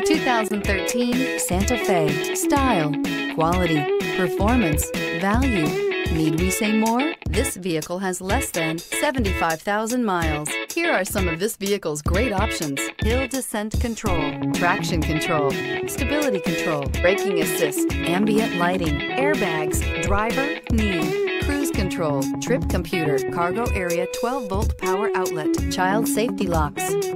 The 2013 Santa Fe. Style, quality, performance, value. Need we say more? This vehicle has less than 75,000 miles. Here are some of this vehicle's great options. Hill descent control, traction control, stability control, braking assist, ambient lighting, airbags, driver, knee, cruise control, trip computer, cargo area 12 volt power outlet, child safety locks.